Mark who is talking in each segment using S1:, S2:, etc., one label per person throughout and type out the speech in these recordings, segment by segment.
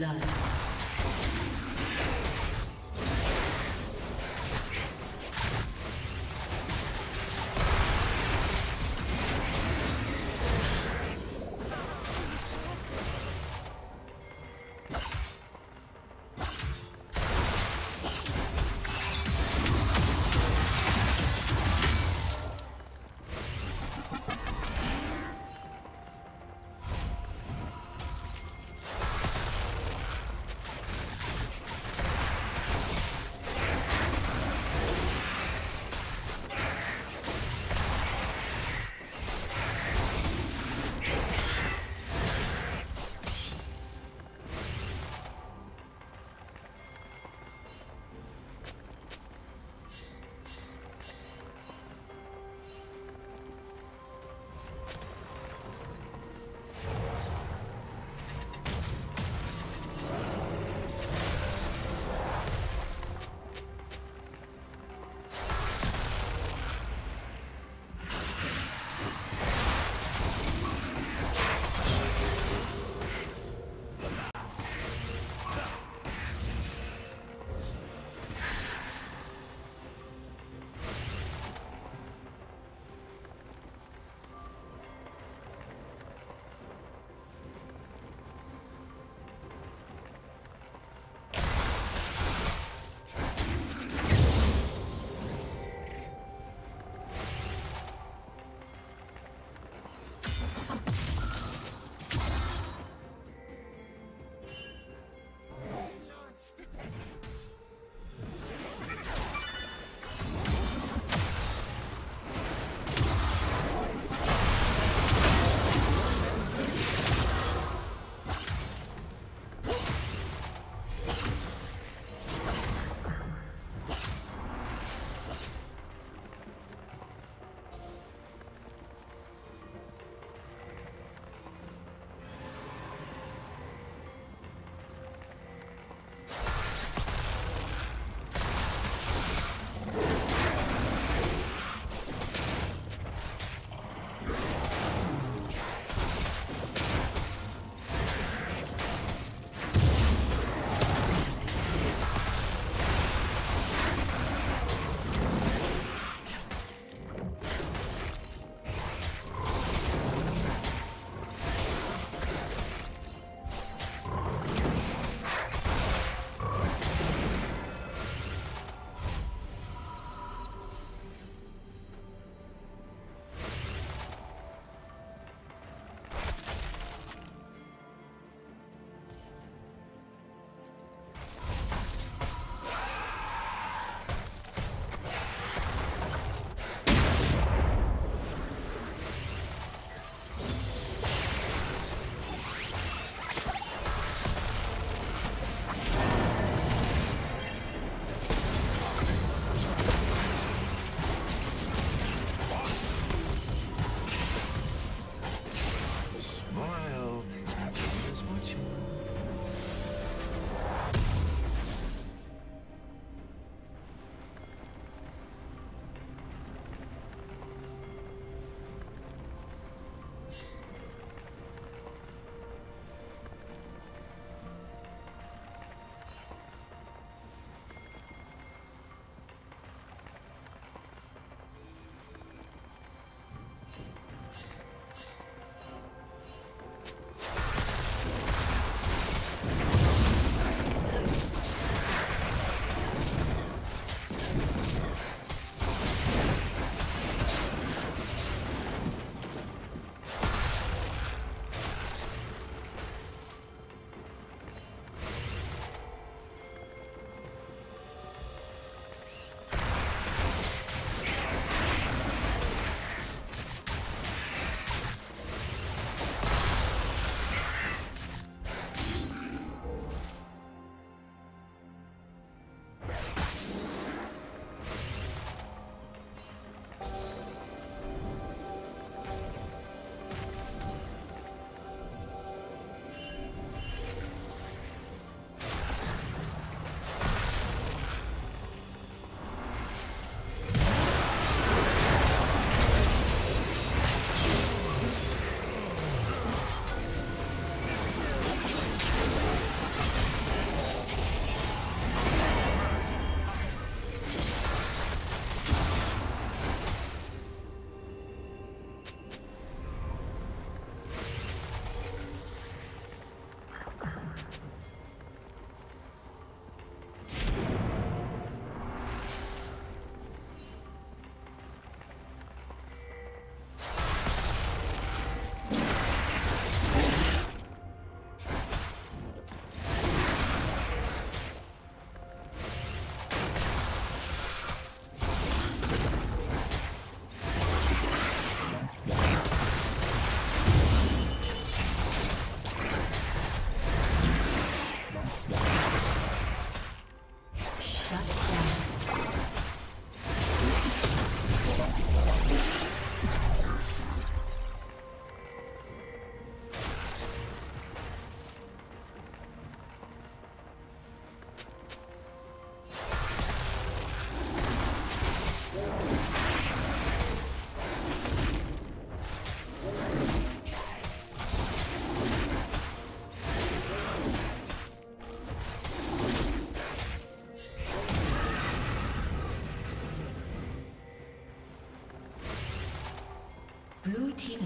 S1: Blood.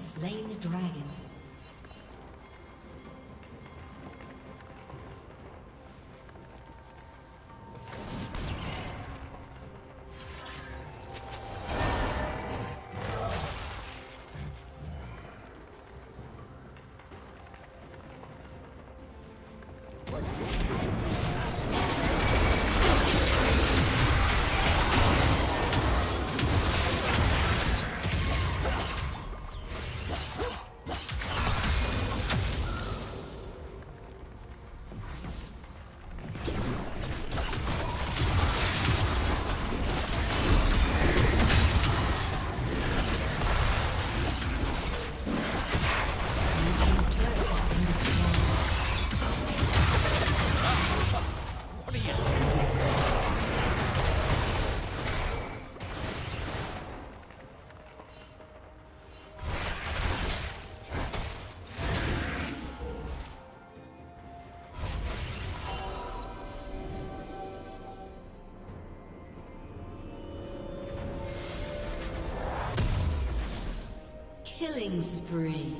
S1: Slain the dragon. Spree.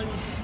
S1: Unstoppable.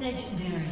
S1: Legendary.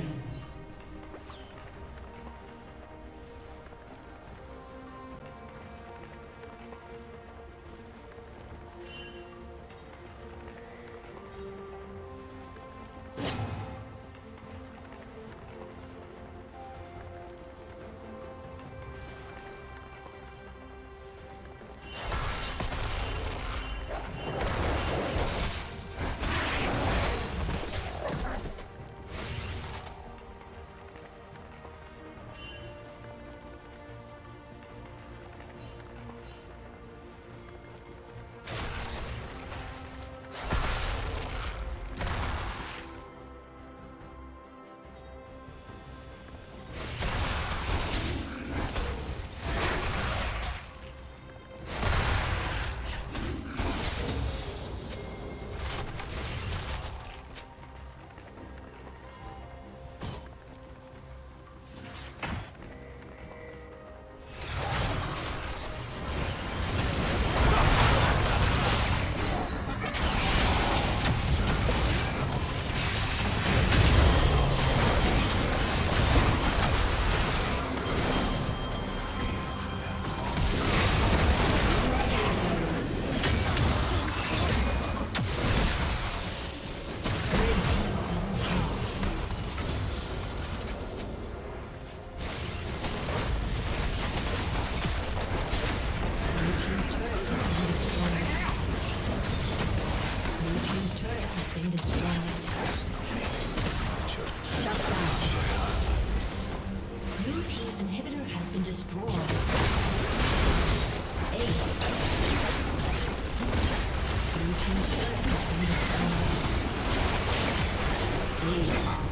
S1: Inhibitor has been destroyed. Ace. Blue team's turret has been destroyed. Ace.